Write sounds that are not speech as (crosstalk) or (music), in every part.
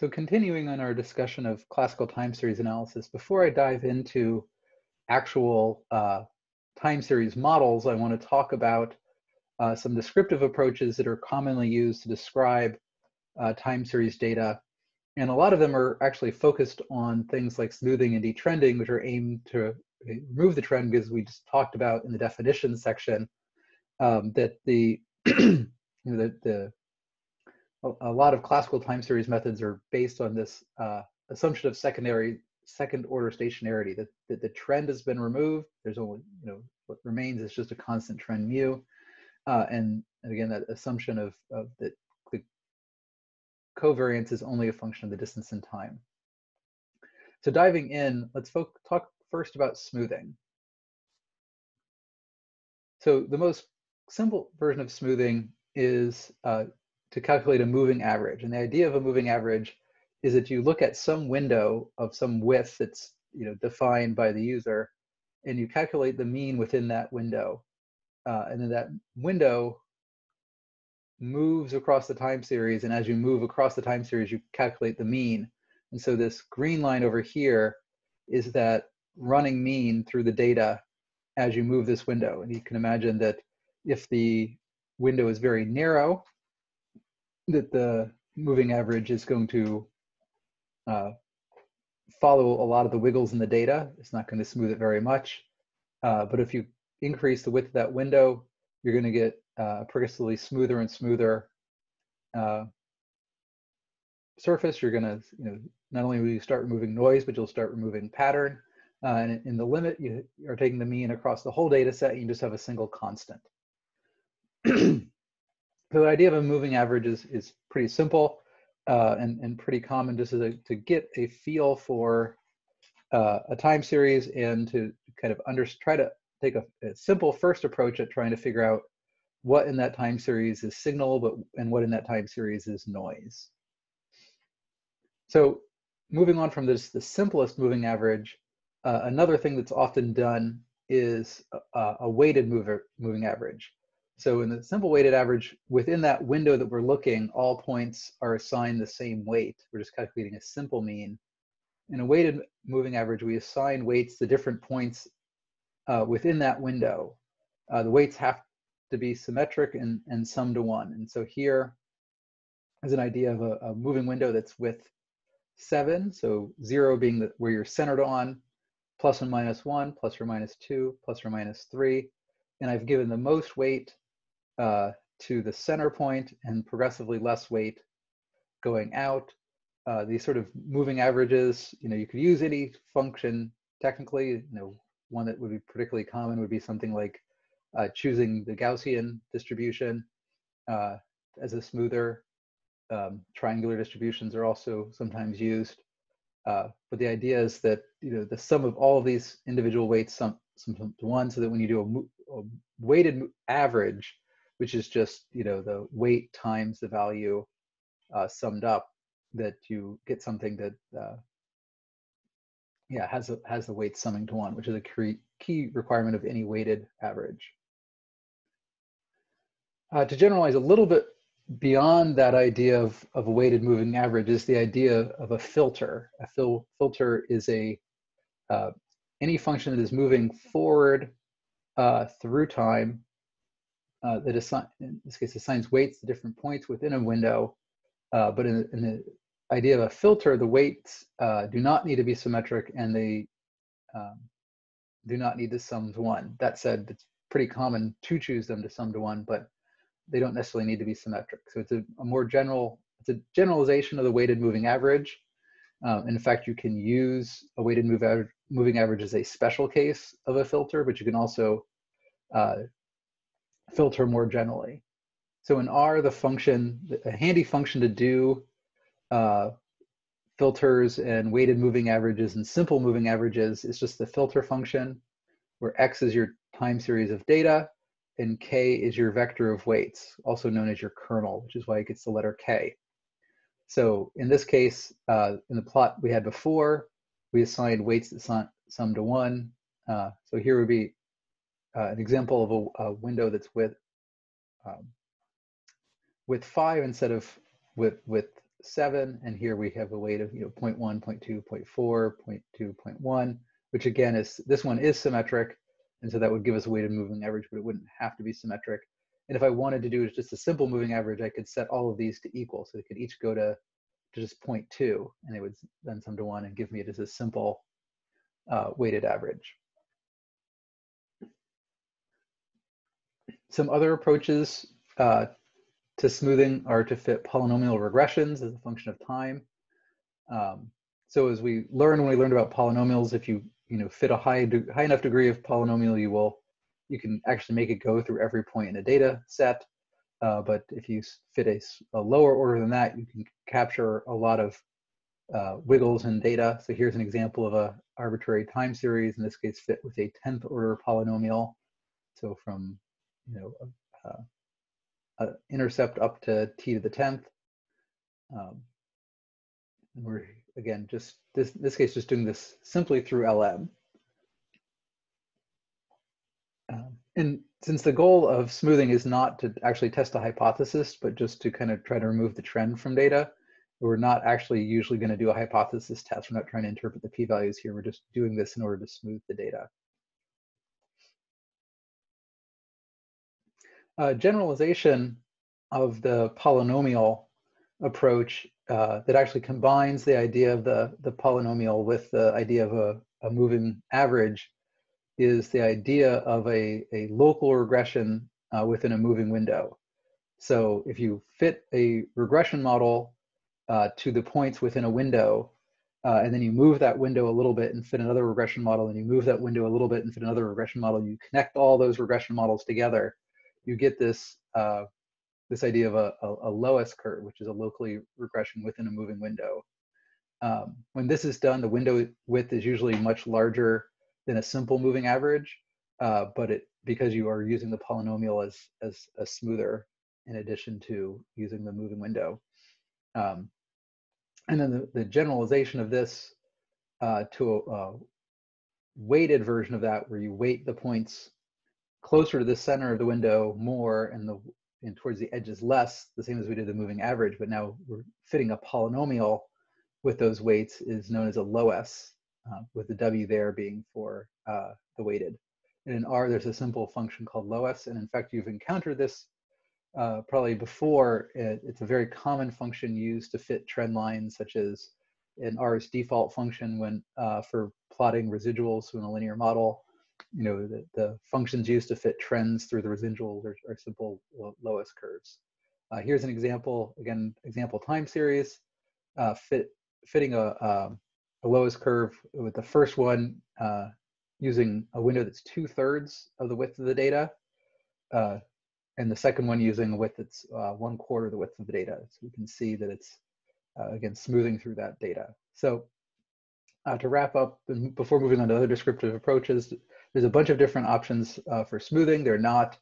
So continuing on our discussion of classical time series analysis, before I dive into actual uh, time series models, I want to talk about uh, some descriptive approaches that are commonly used to describe uh, time series data. And a lot of them are actually focused on things like smoothing and detrending, which are aimed to remove the trend because we just talked about in the definition section um, that the, (clears throat) you know, the, the a lot of classical time series methods are based on this uh, assumption of secondary second order stationarity that, that the trend has been removed. There's only you know what remains is just a constant trend mu. Uh, and, and again that assumption of, of that the covariance is only a function of the distance in time. So diving in let's talk first about smoothing. So the most simple version of smoothing is uh, to calculate a moving average. And the idea of a moving average is that you look at some window of some width that's you know defined by the user, and you calculate the mean within that window. Uh, and then that window moves across the time series, and as you move across the time series, you calculate the mean. And so this green line over here is that running mean through the data as you move this window. And you can imagine that if the window is very narrow, that the moving average is going to uh, follow a lot of the wiggles in the data. It's not going to smooth it very much. Uh, but if you increase the width of that window, you're going to get uh, progressively smoother and smoother uh, surface. You're going to, you know, not only will you start removing noise, but you'll start removing pattern. Uh, and in the limit, you are taking the mean across the whole data set, and you just have a single constant. (clears throat) the idea of a moving average is, is pretty simple uh, and, and pretty common just a, to get a feel for uh, a time series and to kind of under, try to take a, a, simple first approach at trying to figure out what in that time series is signal but and what in that time series is noise. So moving on from this, the simplest moving average, uh, another thing that's often done is a, a weighted mover, moving average. So in the simple weighted average, within that window that we're looking, all points are assigned the same weight. We're just calculating a simple mean. In a weighted moving average, we assign weights to different points uh, within that window. Uh, the weights have to be symmetric and, and sum to one. And so here is an idea of a, a moving window that's with seven, so zero being the, where you're centered on, and minus one, plus or minus two, plus or minus three. And I've given the most weight uh, to the center point and progressively less weight going out. Uh, these sort of moving averages, you know, you could use any function technically, you know, one that would be particularly common would be something like uh, choosing the Gaussian distribution uh, as a smoother. Um, triangular distributions are also sometimes used. Uh, but the idea is that you know the sum of all of these individual weights sum, sum to one, so that when you do a, a weighted average, which is just you know the weight times the value uh, summed up that you get something that uh, yeah has a, has the weight summing to one which is a key requirement of any weighted average. Uh, to generalize a little bit beyond that idea of, of a weighted moving average is the idea of a filter. A fil filter is a uh, any function that is moving forward uh, through time uh, that assign, in this case assigns weights to different points within a window. Uh, but in, in, the idea of a filter, the weights uh, do not need to be symmetric and they um, do not need to sum to one. That said, it's pretty common to choose them to sum to one, but they don't necessarily need to be symmetric. So it's a, a more general, it's a generalization of the weighted moving average. Um, in fact, you can use a weighted move moving average as a special case of a filter, but you can also uh, filter more generally. So in R, the function, a handy function to do uh, filters and weighted moving averages and simple moving averages is just the filter function, where X is your time series of data and K is your vector of weights, also known as your kernel, which is why it gets the letter K. So in this case, uh, in the plot we had before, we assigned weights that sum, to one. Uh, so here would be uh, an example of a, a, window that's with um, with five instead of with with seven, and here we have a weight of you know 0 0.1, 0 0.2, 0 0.4, 0 0.2, 0.1, which again is this one is symmetric, and so that would give us a weighted moving average, but it wouldn't have to be symmetric. And if I wanted to do just a simple moving average, I could set all of these to equal, so they could each go to, to just 0.2, and they would then sum to one and give me just a simple uh, weighted average. Some other approaches uh, to smoothing are to fit polynomial regressions as a function of time. Um, so as we learned when we learned about polynomials, if you you know fit a high high enough degree of polynomial, you will you can actually make it go through every point in a data set. Uh, but if you fit a, a, lower order than that, you can capture a lot of uh, wiggles in data. So here's an example of a arbitrary time series, in this case fit with a 10th order polynomial. So from you know uh, intercept up to t to the 10th. Um, and we're, again, just this, this case, just doing this simply through LM. Um, and since the goal of smoothing is not to actually test a hypothesis, but just to kind of try to remove the trend from data, we're not actually usually going to do a hypothesis test. We're not trying to interpret the p-values here. We're just doing this in order to smooth the data. Uh, generalization of the polynomial approach uh, that actually combines the idea of the, the polynomial with the idea of a, a moving average is the idea of a, a local regression uh, within a moving window. So if you fit a regression model uh, to the points within a window, uh, and then you move that window a little bit and fit another regression model, and you move that window a little bit and fit another regression model, you connect all those regression models together, you get this uh, this idea of a, a, a, curve, which is a locally regression within a moving window. Um, when this is done, the window width is usually much larger than a simple moving average, uh, but it because you are using the polynomial as as a smoother in addition to using the moving window. Um, and then the, the, generalization of this uh, to a, a weighted version of that, where you weight the points closer to the center of the window more and the and towards the edges less, the same as we did the moving average, but now we're fitting a polynomial with those weights is known as a Lowess, uh, with the W there being for uh, the weighted. And in R, there's a simple function called Loess, and in fact, you've encountered this uh, probably before. It, it's a very common function used to fit trend lines, such as in R's default function when uh, for plotting residuals in a linear model you know, the, the functions used to fit trends through the residuals are, are simple lowess curves. Uh, here's an example, again, example time series, uh, fit, fitting a, a, a Loess curve with the first one uh, using a window that's two thirds of the width of the data, uh, and the second one using a width that's uh, one quarter of the width of the data. So we can see that it's, uh, again, smoothing through that data. So to wrap up, before moving on to other descriptive approaches, there's a bunch of different options uh, for smoothing. They're not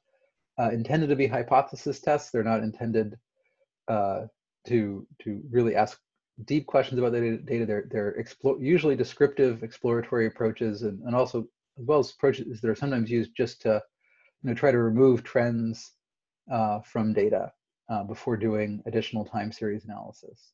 uh, intended to be hypothesis tests. They're not intended uh, to to really ask deep questions about the data. They're they're usually descriptive, exploratory approaches, and, and also as well as approaches that are sometimes used just to you know try to remove trends uh, from data uh, before doing additional time series analysis.